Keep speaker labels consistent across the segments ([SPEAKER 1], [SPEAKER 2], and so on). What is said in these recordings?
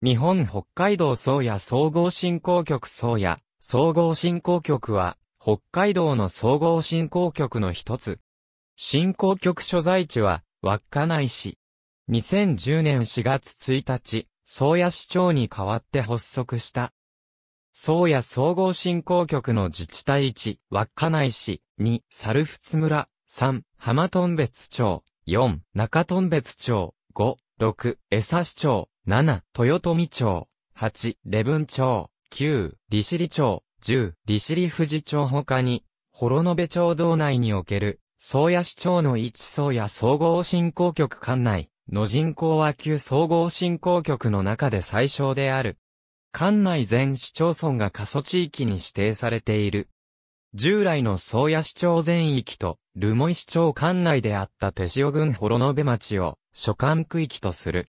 [SPEAKER 1] 日本北海道宗谷総合振興局宗谷総合振興局は、北海道の総合振興局の一つ。振興局所在地は、稚内市。2010年4月1日、宗谷市長に代わって発足した。宗谷総合振興局の自治体1、稚内市、2、猿払村、3、浜頓別町、4、中頓別町、5、6、江差市町、7、豊富町、8、礼文町、9、利尻町、10、利尻富士町他に、幌延町道内における、宗谷市町の一宗谷総合振興局管内の人口は旧総合振興局の中で最小である。管内全市町村が過疎地域に指定されている。従来の宗谷市町全域と、留萌市町管内であった手塩郡幌延町を、所管区域とする。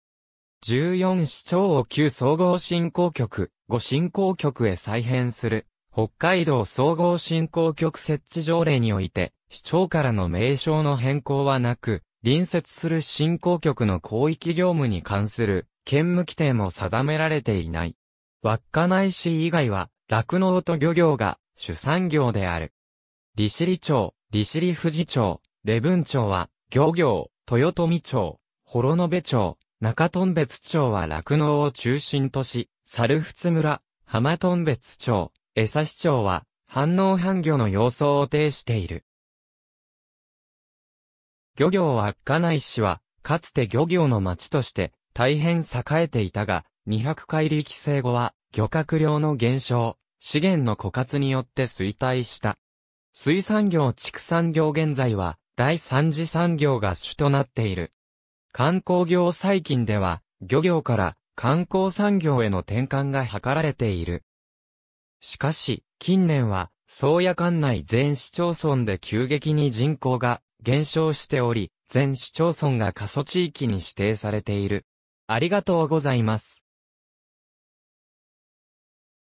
[SPEAKER 1] 14市町を旧総合振興局、5振興局へ再編する、北海道総合振興局設置条例において、市長からの名称の変更はなく、隣接する振興局の広域業務に関する、兼務規定も定められていない。稚内市以外は、酪農と漁業が主産業である。利尻町、利尻富士町、礼文町は、漁業、豊富町、幌延町、中頓別町は酪農を中心とし、猿払村、浜頓別町、江差町は、反応反魚の様相を呈している。漁業は稚内市は、かつて漁業の町として、大変栄えていたが、200回力制後は、漁獲量の減少、資源の枯渇によって衰退した。水産業畜産業現在は、第三次産業が主となっている。観光業最近では、漁業から観光産業への転換が図られている。しかし、近年は、宗谷管内全市町村で急激に人口が減少しており、全市町村が過疎地域に指定されている。ありがとうございます。